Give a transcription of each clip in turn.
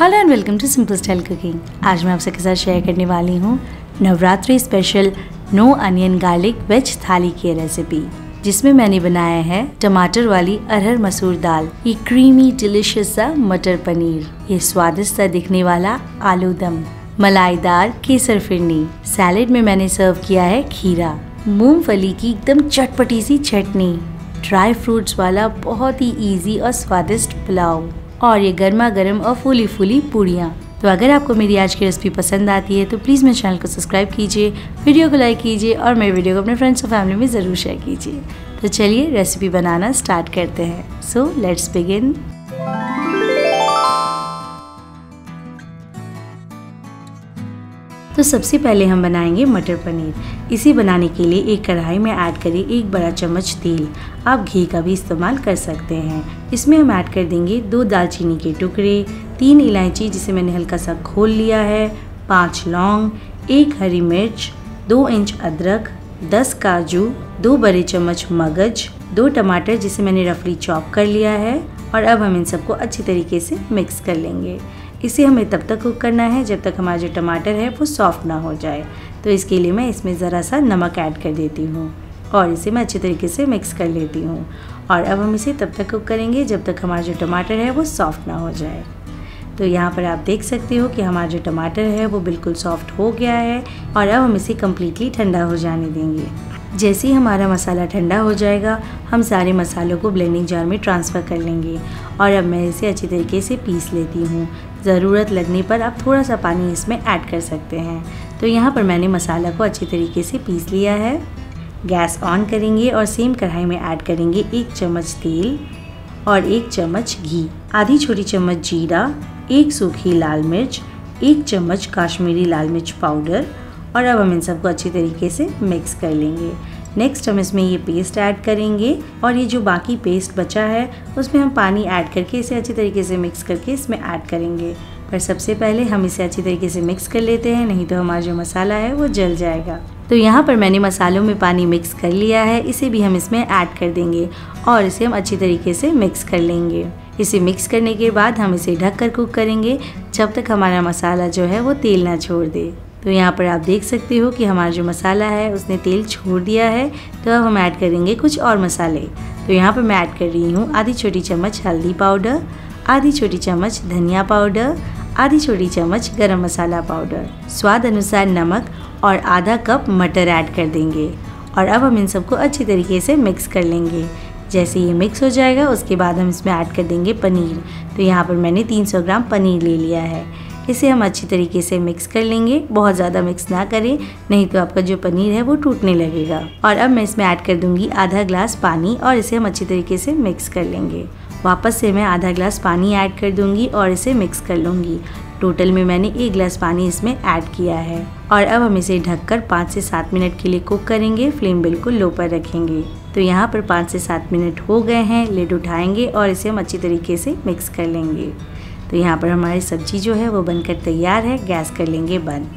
Hello and welcome to simple style cooking आज मैं आप सबके साथ शेयर करने वाली हूँ Navratri special no onion garlic veg thali की रेसिपी जिसमें मैंने बनाया है टमाटर वाली अरहर मसूर दाल, ये क्रीमी डिलिशियस सा मटर पनीर। ये स्वादिष्ट सा दिखने वाला आलू दम मलाईदार केसर फिरनी। सैलेड में मैंने सर्व किया है खीरा मूंगफली की एकदम चटपटी सी चटनी ड्राई फ्रूट्स वाला बहुत ही इजी और स्वादिष्ट पुलाव। और ये गर्मा गर्म और फूली फूली पूड़ियाँ। तो अगर आपको मेरी आज की रेसिपी पसंद आती है तो प्लीज़ मेरे चैनल को सब्सक्राइब कीजिए वीडियो को लाइक कीजिए और मेरे वीडियो को अपने फ्रेंड्स और फैमिली में ज़रूर शेयर कीजिए। तो चलिए रेसिपी बनाना स्टार्ट करते हैं। सो लेट्स बिगिन तो सबसे पहले हम बनाएँगे मटर पनीर। इसे बनाने के लिए एक कढ़ाई में ऐड करें एक बड़ा चम्मच तेल। आप घी का भी इस्तेमाल कर सकते हैं। इसमें हम ऐड कर देंगे दो दालचीनी के टुकड़े, तीन इलायची जिसे मैंने हल्का सा खोल लिया है, पाँच लौंग, एक हरी मिर्च, दो इंच अदरक, दस काजू, दो बड़े चम्मच मगज, दो टमाटर जिसे मैंने रफली चॉप कर लिया है और अब हम इन सबको अच्छी तरीके से मिक्स कर लेंगे। इसे हमें तब तक कुक करना है जब तक हमारा जो टमाटर है वो सॉफ्ट ना हो जाए। तो इसके लिए मैं इसमें ज़रा सा नमक ऐड कर देती हूँ और इसे मैं अच्छी तरीके से मिक्स कर लेती हूँ। और अब हम इसे तब तक कुक करेंगे जब तक हमारा जो टमाटर है वो सॉफ्ट ना हो जाए। तो यहाँ पर आप देख सकते हो कि हमारा जो टमाटर है वो बिल्कुल सॉफ्ट हो गया है और अब हम इसे कम्प्लीटली ठंडा हो जाने देंगे। जैसे ही हमारा मसाला ठंडा हो जाएगा, हम सारे मसालों को ब्लेंडिंग जार में ट्रांसफ़र कर लेंगे। और अब मैं इसे अच्छी तरीके से पीस लेती हूँ। ज़रूरत लगने पर आप थोड़ा सा पानी इसमें ऐड कर सकते हैं। तो यहाँ पर मैंने मसाला को अच्छी तरीके से पीस लिया है। गैस ऑन करेंगे और सेम कढ़ाई में ऐड करेंगे एक चम्मच तेल और एक चम्मच घी। आधी छोटी चम्मच जीरा, एक सूखी लाल मिर्च, एक चम्मच काश्मीरी लाल मिर्च पाउडर और अब हम इन सबको अच्छी तरीके से मिक्स कर लेंगे। नेक्स्ट हम इसमें ये पेस्ट ऐड करेंगे और ये जो बाकी पेस्ट बचा है, उसमें हम पानी ऐड करके इसे अच्छी तरीके से मिक्स करके इसमें ऐड करेंगे। पर सबसे पहले हम इसे अच्छी तरीके से मिक्स कर लेते हैं, नहीं तो हमारा जो मसाला है वो जल जाएगा। तो यहाँ पर मैंने मसालों में पानी मिक्स कर लिया है, इसे भी हम इसमें ऐड कर देंगे और इसे हम अच्छी तरीके से मिक्स कर लेंगे। इसे मिक्स करने के बाद हम इसे ढक कर कुक करेंगे, जब तक हमारा मसाला जो है वो तेल ना छोड़ दे। तो यहाँ पर आप देख सकते हो कि हमारा जो मसाला है, उसने तेल छोड़ दिया है। तो अब हम ऐड करेंगे कुछ और मसाले। तो यहाँ पर मैं ऐड कर रही हूँ आधी छोटी चम्मच हल्दी पाउडर, आधी छोटी चम्मच धनिया पाउडर, आधी छोटी चम्मच गरम मसाला पाउडर। स्वाद अनुसार नमक और आधा कप मटर ऐड कर देंगे और अब हम इन सबको अच्छी तरीके से मिक्स कर लेंगे। जैसे ये मिक्स हो जाएगा, उसके बाद हम इसमें ऐड कर देंगे पनीर। तो यहाँ पर मैंने 300 ग्राम पनीर ले लिया है। इसे हम अच्छी तरीके से मिक्स कर लेंगे। बहुत ज़्यादा मिक्स ना करें, नहीं तो आपका जो पनीर है वो टूटने लगेगा। और अब मैं इसमें ऐड कर दूँगी आधा ग्लास पानी और इसे हम अच्छी तरीके से मिक्स कर लेंगे। वापस से मैं आधा ग्लास पानी ऐड कर दूँगी और इसे मिक्स कर लूँगी। टोटल में मैंने एक गिलास पानी इसमें ऐड किया है। और अब हम इसे ढककर पाँच से सात मिनट के लिए कुक करेंगे। फ्लेम बिल्कुल लो पर रखेंगे। तो यहाँ पर पाँच से सात मिनट हो गए हैं। लेड उठाएँगे और इसे हम अच्छी तरीके से मिक्स कर लेंगे। तो यहाँ पर हमारी सब्ज़ी जो है वो बनकर तैयार है, गैस कर लेंगे बंद।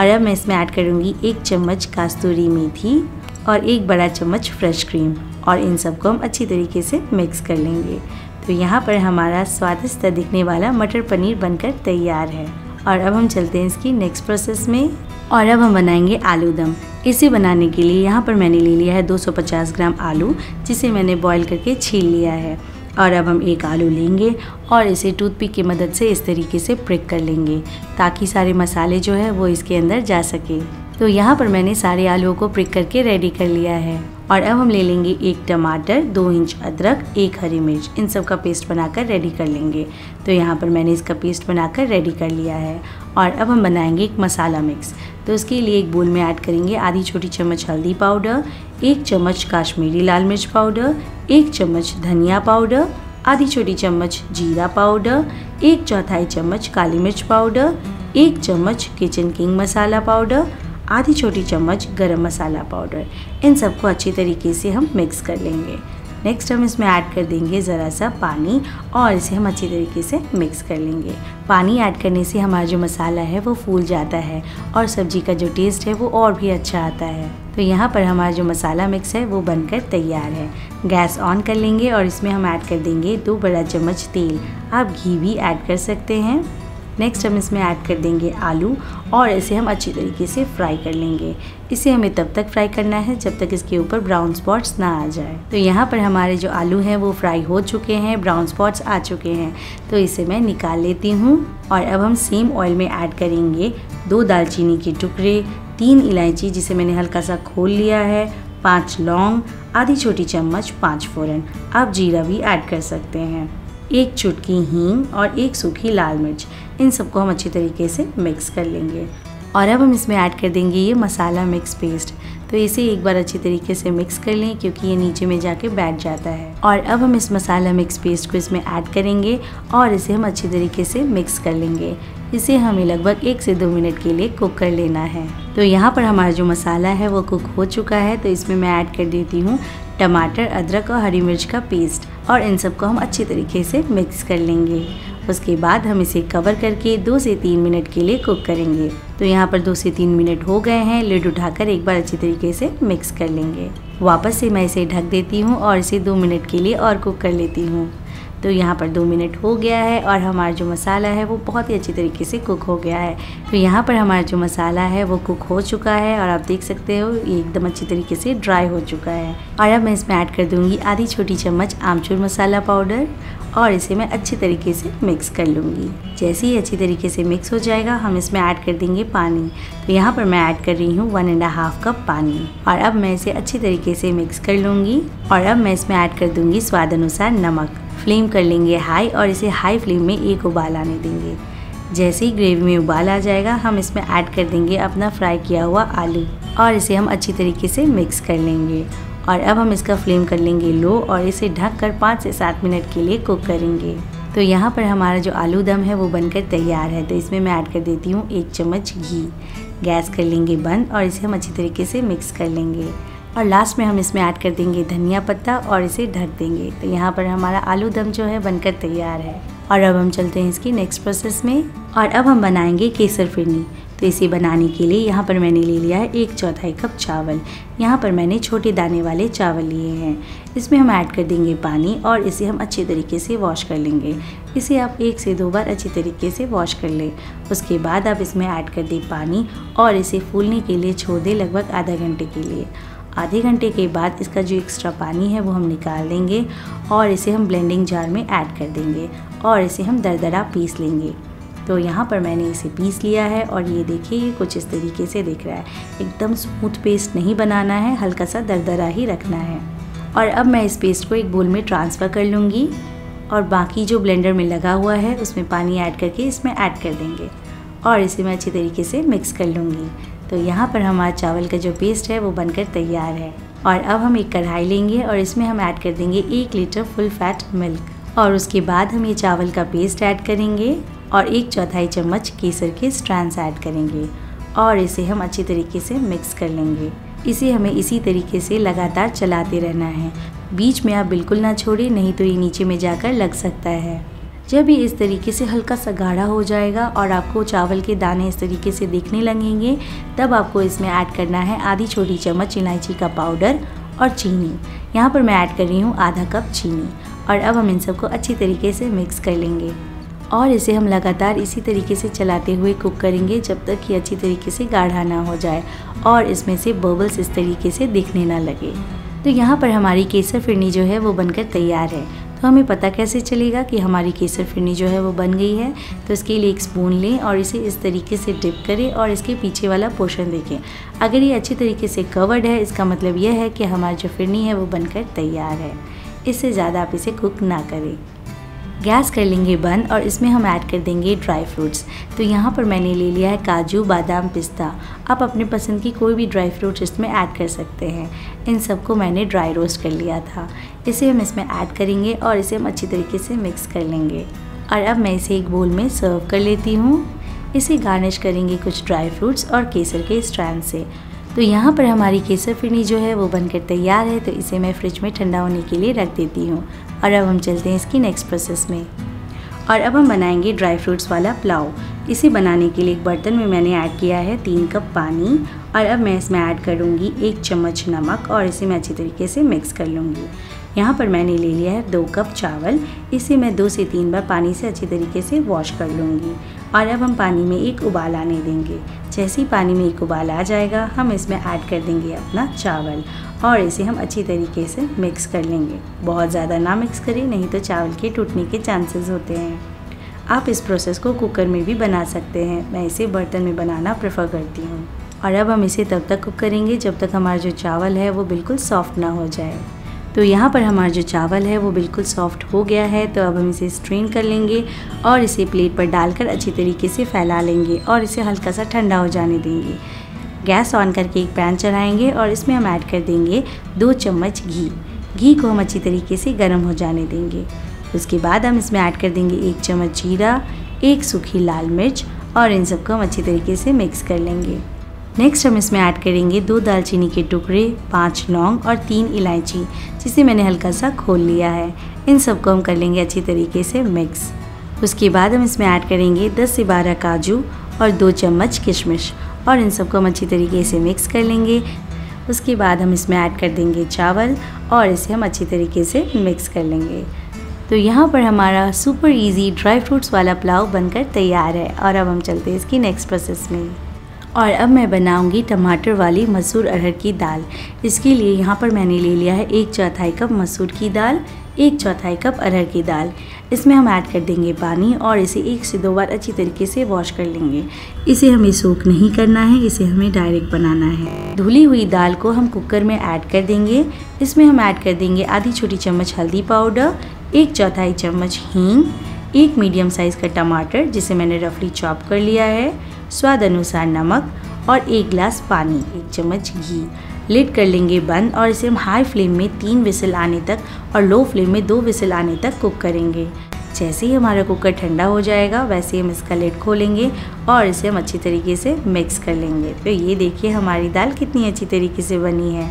और अब मैं इसमें ऐड करूँगी एक चम्मच कास्तूरी मेथी और एक बड़ा चम्मच फ्रेश क्रीम और इन सबको हम अच्छी तरीके से मिक्स कर लेंगे। तो यहाँ पर हमारा स्वादिष्ट दिखने वाला मटर पनीर बनकर तैयार है। और अब हम चलते हैं इसकी नेक्स्ट प्रोसेस में। और अब हम बनाएँगे आलू दम। इसे बनाने के लिए यहाँ पर मैंने ले लिया है 250 ग्राम आलू, जिसे मैंने बॉईल करके छील लिया है। और अब हम एक आलू लेंगे और इसे टूथपिक की मदद से इस तरीके से प्रिक कर लेंगे, ताकि सारे मसाले जो है वो इसके अंदर जा सके। तो यहाँ पर मैंने सारे आलूओं को प्रिक करके रेडी कर लिया है। और अब हम ले लेंगे एक टमाटर, दो इंच अदरक, एक हरी मिर्च, इन सब का पेस्ट बनाकर रेडी कर लेंगे। तो यहाँ पर मैंने इसका पेस्ट बनाकर रेडी कर लिया है। और अब हम बनाएँगे एक मसाला मिक्स तो उसके लिए एक बोल में ऐड करेंगे आधी छोटी चम्मच हल्दी पाउडर एक चम्मच काश्मीरी लाल मिर्च पाउडर एक चम्मच धनिया पाउडर आधी छोटी चम्मच जीरा पाउडर एक चौथाई चम्मच काली मिर्च पाउडर एक चम्मच किचन किंग मसाला पाउडर आधी छोटी चम्मच गरम मसाला पाउडर इन सबको अच्छी तरीके से हम मिक्स कर लेंगे। नेक्स्ट हम इसमें ऐड कर देंगे ज़रा सा पानी और इसे हम अच्छी तरीके से मिक्स कर लेंगे। पानी ऐड करने से हमारा जो मसाला है वो फूल जाता है और सब्ज़ी का जो टेस्ट है वो और भी अच्छा आता है। तो यहाँ पर हमारा जो मसाला मिक्स है वो बनकर तैयार है। गैस ऑन कर लेंगे और इसमें हम ऐड कर देंगे दो बड़ा चम्मच तेल। आप घी भी ऐड कर सकते हैं। नेक्स्ट हम इसमें ऐड कर देंगे आलू और इसे हम अच्छी तरीके से फ्राई कर लेंगे। इसे हमें तब तक फ्राई करना है जब तक इसके ऊपर ब्राउन स्पॉट्स ना आ जाए। तो यहाँ पर हमारे जो आलू हैं, वो फ्राई हो चुके हैं ब्राउन स्पॉट्स आ चुके हैं। तो इसे मैं निकाल लेती हूँ और अब हम सेम ऑयल में ऐड करेंगे दो दालचीनी के टुकड़े, तीन इलायची जिसे मैंने हल्का सा खोल लिया है, पाँच लौंग, आधी छोटी चम्मच, पाँच फ़ोरन। आप जीरा भी ऐड कर सकते हैं। एक चुटकी हींग और एक सूखी लाल मिर्च। इन सबको हम अच्छी तरीके से मिक्स कर लेंगे। और अब हम इसमें ऐड कर देंगे ये मसाला मिक्स पेस्ट तो इसे एक बार अच्छी तरीके से मिक्स कर लें, क्योंकि ये नीचे में जाके बैठ जाता है। और अब हम इस मसाला मिक्स पेस्ट को इसमें ऐड करेंगे और इसे हम अच्छी तरीके से मिक्स कर लेंगे। इसे हमें लगभग एक से दो मिनट के लिए कुक कर लेना है। तो यहाँ पर हमारा जो मसाला है, वो कुक हो चुका है। तो इसमें मैं ऐड कर देती हूँ टमाटर, अदरक और हरी मिर्च का पेस्ट और इन सबको हम अच्छी तरीके से मिक्स कर लेंगे। उसके बाद हम इसे कवर करके दो से तीन मिनट के लिए कुक करेंगे। तो यहाँ पर दो से तीन मिनट हो गए हैं लिड उठाकर एक बार अच्छी तरीके से मिक्स कर लेंगे। वापस से मैं इसे ढक देती हूँ और इसे दो मिनट के लिए और कुक कर लेती हूँ। तो यहाँ पर दो मिनट हो गया है और हमारा जो मसाला है वो बहुत ही अच्छी तरीके से कुक हो गया है। तो यहाँ पर हमारा जो मसाला है वो कुक हो चुका है और आप देख सकते हो ये एकदम अच्छी तरीके से ड्राई हो चुका है। और अब मैं इसमें ऐड कर दूँगी आधी छोटी चम्मच आमचूर मसाला पाउडर और इसे मैं अच्छी तरीके से मिक्स कर लूँगी। जैसे ही अच्छी तरीके से मिक्स हो जाएगा, हम इसमें ऐड कर देंगे पानी। तो यहाँ पर मैं ऐड कर रही हूँ वन एंड हाफ़ कप पानी। और अब मैं इसे अच्छी तरीके से मिक्स कर लूँगी और अब मैं इसमें ऐड कर दूँगी स्वाद अनुसार नमक। फ्लेम कर लेंगे हाई और इसे हाई फ्लेम में एक उबाल आने देंगे। जैसे ही ग्रेवी में उबाल आ जाएगा, हम इसमें ऐड कर देंगे अपना फ्राई किया हुआ आलू और इसे हम अच्छी तरीके से मिक्स कर लेंगे। और अब हम इसका फ्लेम कर लेंगे लो और इसे ढक कर पाँच से सात मिनट के लिए कुक करेंगे। तो यहाँ पर हमारा जो आलू दम है, वो बनकर तैयार है। तो इसमें मैं ऐड कर देती हूँ एक चम्मच घी। गैस कर लेंगे बंद और इसे हम अच्छी तरीके से मिक्स कर लेंगे। और लास्ट में हम इसमें ऐड कर देंगे धनिया पत्ता और इसे ढक देंगे। तो यहाँ पर हमारा आलू दम जो है बनकर तैयार है। और अब हम चलते हैं इसकी नेक्स्ट प्रोसेस में। और अब हम बनाएँगे केसर फिरनी। तो इसे बनाने के लिए यहाँ पर मैंने ले लिया है एक चौथाई कप चावल। यहाँ पर मैंने छोटे दाने वाले चावल लिए हैं। इसमें हम ऐड कर देंगे पानी और इसे हम अच्छे तरीके से वॉश कर लेंगे। इसे आप एक से दो बार अच्छी तरीके से वॉश कर लें। उसके बाद आप इसमें ऐड कर दें पानी और इसे फूलने के लिए छोड़ दें लगभग आधा घंटे के लिए। आधे घंटे के बाद इसका जो एक्स्ट्रा पानी है वो हम निकाल देंगे और इसे हम ब्लेंडिंग जार में ऐड कर देंगे और इसे हम दरदरा पीस लेंगे। तो यहाँ पर मैंने इसे पीस लिया है और ये देखिए, ये कुछ इस तरीके से दिख रहा है। एकदम स्मूथ पेस्ट नहीं बनाना है हल्का सा दरदरा ही रखना है। और अब मैं इस पेस्ट को एक बोल में ट्रांसफ़र कर लूँगी और बाकी जो ब्लेंडर में लगा हुआ है, उसमें पानी ऐड करके इसमें ऐड कर देंगे। और इसे मैं अच्छी तरीके से मिक्स कर लूँगी। तो यहाँ पर हमारा चावल का जो पेस्ट है वो बनकर तैयार है। और अब हम एक कढ़ाई लेंगे और इसमें हम ऐड कर देंगे एक लीटर फुल फैट मिल्क और उसके बाद हम ये चावल का पेस्ट ऐड करेंगे और एक चौथाई चम्मच केसर के स्ट्रैंड्स ऐड करेंगे। और इसे हम अच्छी तरीके से मिक्स कर लेंगे। इसे हमें इसी तरीके से लगातार चलाते रहना है। बीच में आप बिल्कुल ना छोड़ें, नहीं तो ये नीचे में जाकर लग सकता है। जब ये इस तरीके से हल्का सा गाढ़ा हो जाएगा और आपको चावल के दाने इस तरीके से दिखने लगेंगे, तब आपको इसमें ऐड करना है आधी छोटी चम्मच इलायची का पाउडर और चीनी। यहाँ पर मैं ऐड कर रही हूँ आधा कप चीनी और अब हम इन सबको अच्छी तरीके से मिक्स कर लेंगे। और इसे हम लगातार इसी तरीके से चलाते हुए कुक करेंगे जब तक कि अच्छी तरीके से गाढ़ा ना हो जाए और इसमें से बबल्स इस तरीके से दिखने ना लगे। तो यहाँ पर हमारी केसर फिरनी जो है वो बनकर तैयार है। तो हमें पता कैसे चलेगा कि हमारी केसर फिरनी जो है वो बन गई है? तो इसके लिए एक स्पून लें और इसे इस तरीके से डिप करें और इसके पीछे वाला पोर्शन देखें। अगर ये अच्छी तरीके से कवर्ड है, इसका मतलब यह है कि हमारी जो फिरनी है वो बनकर तैयार है। इससे ज़्यादा आप इसे कुक ना करें। गैस कर लेंगे बंद और इसमें हम ऐड कर देंगे ड्राई फ्रूट्स। तो यहाँ पर मैंने ले लिया है काजू, बादाम, पिस्ता। आप अपने पसंद की कोई भी ड्राई फ्रूट्स इसमें ऐड कर सकते हैं। इन सबको मैंने ड्राई रोस्ट कर लिया था। इसे हम इसमें ऐड करेंगे और इसे हम अच्छी तरीके से मिक्स कर लेंगे। और अब मैं इसे एक बोल में सर्व कर लेती हूँ। इसे गार्निश करेंगे कुछ ड्राई फ्रूट्स और केसर के स्ट्रैंड से। तो यहाँ पर हमारी केसर फिरनी जो है वो बनकर तैयार है। तो इसे मैं फ्रिज में ठंडा होने के लिए रख देती हूँ। और अब हम चलते हैं इसकी नेक्स्ट प्रोसेस में। और अब हम बनाएँगे ड्राई फ्रूट्स वाला पुलाव। इसे बनाने के लिए एक बर्तन में मैंने ऐड किया है तीन कप पानी। और अब मैं इसमें ऐड करूँगी एक चम्मच नमक और इसे मैं अच्छी तरीके से मिक्स कर लूँगी। यहाँ पर मैंने ले लिया है दो कप चावल। इसे मैं दो से तीन बार पानी से अच्छी तरीके से वॉश कर लूँगी। और अब हम पानी में एक उबाल आने देंगे। जैसे ही पानी में एक उबाल आ जाएगा, हम इसमें ऐड कर देंगे अपना चावल और इसे हम अच्छी तरीके से मिक्स कर लेंगे। बहुत ज़्यादा ना मिक्स करें, नहीं तो चावल के टूटने के चांसेस होते हैं। आप इस प्रोसेस को कुकर में भी बना सकते हैं। मैं इसे बर्तन में बनाना प्रेफर करती हूँ। और अब हम इसे तब तक कुक करेंगे जब तक हमारा जो चावल है वो बिल्कुल सॉफ्ट ना हो जाए। तो यहाँ पर हमारा जो चावल है वो बिल्कुल सॉफ्ट हो गया है तो अब हम इसे स्ट्रेन कर लेंगे और इसे प्लेट पर डालकर अच्छी तरीके से फैला लेंगे और इसे हल्का सा ठंडा हो जाने देंगे। गैस ऑन करके एक पैन चढ़ाएँगे और इसमें हम ऐड कर देंगे दो चम्मच घी। घी को हम अच्छी तरीके से गर्म हो जाने देंगे। उसके बाद हम इसमें ऐड कर देंगे एक चम्मच जीरा, एक सूखी लाल मिर्च और इन सबको हम अच्छी तरीके से मिक्स कर लेंगे। नेक्स्ट हम इसमें ऐड करेंगे दो दालचीनी के टुकड़े, पाँच लौंग और तीन इलायची, जिसे मैंने हल्का सा खोल लिया है। इन सबको हम कर लेंगे अच्छी तरीके से मिक्स उसके बाद हम इसमें ऐड करेंगे 10 से 12 काजू और दो चम्मच किशमिश, और इन सबको हम अच्छी तरीके से मिक्स कर लेंगे। उसके बाद हम इसमें ऐड कर देंगे चावल, और इसे हम अच्छी तरीके से मिक्स कर लेंगे। तो यहाँ पर हमारा सुपर इजी ड्राई फ्रूट्स वाला पुलाव बनकर तैयार है, और अब हम चलते हैं इसकी नेक्स्ट प्रोसेस में। और अब मैं बनाऊँगी टमाटर वाली मसूर अरहर की दाल। इसके लिए यहाँ पर मैंने ले लिया है एक चौथाई कप मसूर की दाल, एक चौथाई कप अरहर की दाल। इसमें हम ऐड कर देंगे पानी और इसे एक से दो बार अच्छी तरीके से वॉश कर लेंगे। इसे हमें सोख नहीं करना है, इसे हमें डायरेक्ट बनाना है। धुली हुई दाल को हम कुकर में ऐड कर देंगे। इसमें हम ऐड कर देंगे आधी छोटी चम्मच हल्दी पाउडर, एक चौथाई चम्मच हींग, एक मीडियम साइज़ का टमाटर जिसे मैंने रफली चॉप कर लिया है। स्वाद अनुसार नमक और एक गिलास पानी, एक चम्मच घी। लिड कर लेंगे बंद और इसे हम हाई फ्लेम में तीन विसल आने तक और लो फ्लेम में दो विसल आने तक कुक करेंगे। जैसे ही हमारा कुकर ठंडा हो जाएगा, वैसे हम इसका लिड खोलेंगे और इसे हम अच्छी तरीके से मिक्स कर लेंगे। तो ये देखिए हमारी दाल कितनी अच्छी तरीके से बनी है।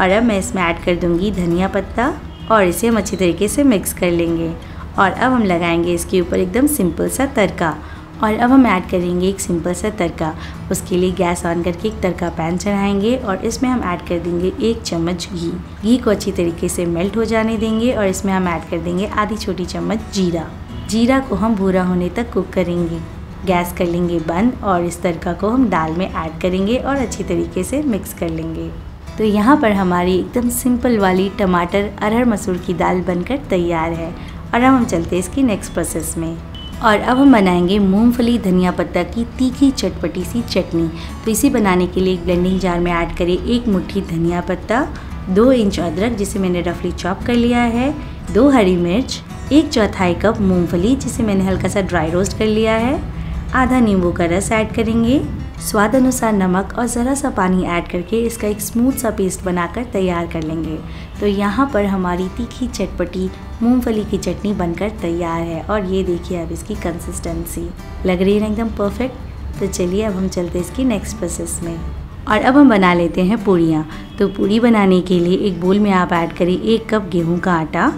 और अब मैं इसमें ऐड कर दूँगी धनिया पत्ता और इसे हम अच्छी तरीके से मिक्स कर लेंगे। और अब हम लगाएँगे इसके ऊपर एकदम सिंपल सा तड़का। और अब हम ऐड करेंगे एक सिंपल सा तड़का। उसके लिए गैस ऑन करके एक तड़का पैन चढ़ाएँगे और इसमें हम ऐड कर देंगे एक चम्मच घी। घी को अच्छी तरीके से मेल्ट हो जाने देंगे और इसमें हम ऐड कर देंगे आधी छोटी चम्मच जीरा। जीरा को हम भूरा होने तक कुक करेंगे। गैस कर लेंगे बंद और इस तड़का को हम दाल में ऐड करेंगे और अच्छी तरीके से मिक्स कर लेंगे। तो यहाँ पर हमारी एकदम सिंपल वाली टमाटर, अरहर मसूर की दाल बनकर तैयार है। और अब हम चलते हैं इसकी नेक्स्ट प्रोसेस में। और अब हम बनाएँगे मूंगफली धनिया पत्ता की तीखी चटपटी सी चटनी। तो इसे बनाने के लिए एक ब्लेंडिंग जार में ऐड करें एक मुट्ठी धनिया पत्ता, दो इंच अदरक जिसे मैंने रफली चॉप कर लिया है, दो हरी मिर्च, एक चौथाई कप मूंगफली जिसे मैंने हल्का सा ड्राई रोस्ट कर लिया है। आधा नींबू का रस ऐड करेंगे। स्वाद अनुसार नमक और ज़रा सा पानी ऐड करके इसका एक स्मूथ सा पेस्ट बनाकर तैयार कर लेंगे। तो यहाँ पर हमारी तीखी चटपटी मूंगफली की चटनी बनकर तैयार है और ये देखिए अब इसकी कंसिस्टेंसी लग रही है एकदम परफेक्ट तो चलिए अब हम चलते हैं इसकी नेक्स्ट प्रोसेस में। और अब हम बना लेते हैं पूड़ियाँ। तो पूड़ी बनाने के लिए एक बोल में आप ऐड करें एक कप गेहूँ का आटा,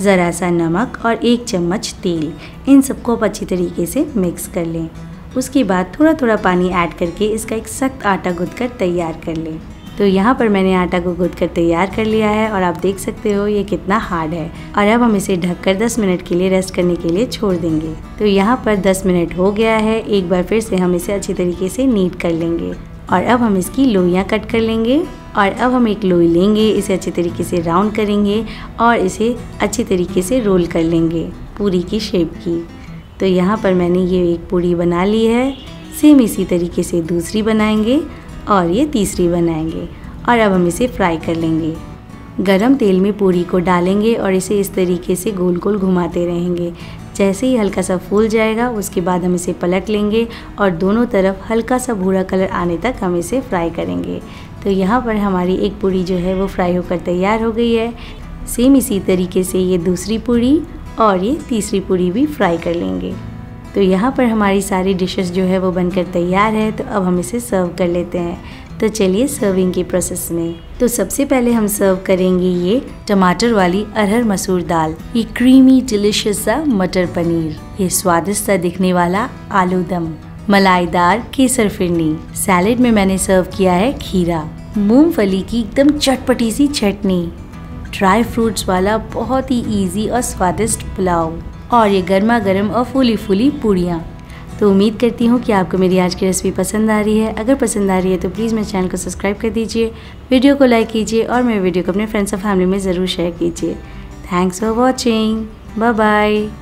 ज़रा सा नमक और एक चम्मच तेल। इन सबको आप अच्छी तरीके से मिक्स कर लें। उसके बाद थोड़ा थोड़ा पानी ऐड करके इसका एक सख्त आटा गुद कर तैयार कर लें। तो यहाँ पर मैंने आटा को गुद कर तैयार कर लिया है और आप देख सकते हो ये कितना हार्ड है। और अब हम इसे ढककर 10 मिनट के लिए रेस्ट करने के लिए छोड़ देंगे। तो यहाँ पर 10 मिनट हो गया है। एक बार फिर से हम इसे अच्छी तरीके से नीट कर लेंगे। और अब हम इसकी लोइयाँ कट कर लेंगे। और अब हम एक लोई लेंगे, इसे अच्छी तरीके से राउंड करेंगे और इसे अच्छी तरीके से रोल कर लेंगे पूरी की शेप की। तो यहाँ पर मैंने ये एक पूरी बना ली है। सेम इसी तरीके से दूसरी बनाएँगे। और ये तीसरी बनाएँगे और अब हम इसे फ्राई कर लेंगे। गरम तेल में पूड़ी को डालेंगे और इसे इस तरीके से गोल गोल घुमाते रहेंगे। जैसे ही हल्का सा फूल जाएगा, उसके बाद हम इसे पलट लेंगे और दोनों तरफ़ हल्का सा भूरा कलर आने तक हम इसे फ्राई करेंगे। तो यहाँ पर हमारी एक पूरी जो है वो फ्राई होकर तैयार हो गई है। सेम इसी तरीके से ये दूसरी पूड़ी और ये तीसरी पूरी भी फ्राई कर लेंगे। तो यहाँ पर हमारी सारी डिशेस जो है वो बनकर तैयार है तो अब हम इसे सर्व कर लेते हैं। तो चलिए सर्विंग के प्रोसेस में। तो सबसे पहले हम सर्व करेंगे ये टमाटर वाली अरहर मसूर दाल। ये क्रीमी डिलिशियस सा मटर पनीर। ये स्वादिष्ट सा दिखने वाला आलू दम। मलाईदार केसर फिरनी। सैलेड में मैंने सर्व किया है खीरा। मूंगफली की एकदम चटपटी सी चटनी। ड्राई फ्रूट्स वाला बहुत ही इजी और स्वादिष्ट पुलाव। और ये गर्मा गर्म और फूली फूली पूड़ियाँ। तो उम्मीद करती हूँ कि आपको मेरी आज की रेसिपी पसंद आ रही है। अगर पसंद आ रही है तो प्लीज़ मेरे चैनल को सब्सक्राइब कर दीजिए वीडियो को लाइक कीजिए और मेरे वीडियो को अपने फ्रेंड्स और फैमिली में ज़रूर शेयर कीजिए। Thanks for watching bye bye